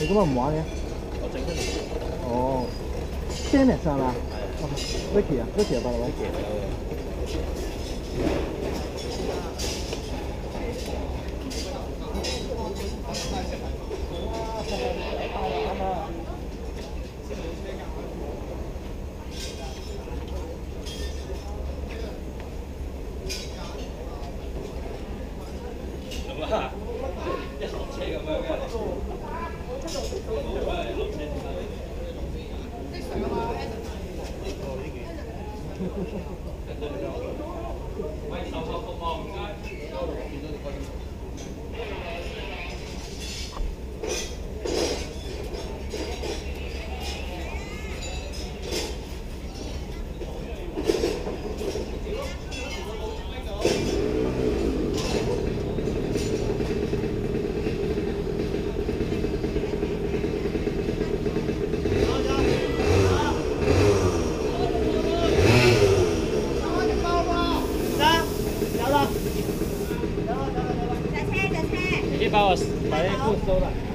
你今日唔玩嘅？我整出嚟。哦，Dennis 係嘛？Vicky 啊，Vicky 啊。Wait, someone for mom. 你幫我買一副收了。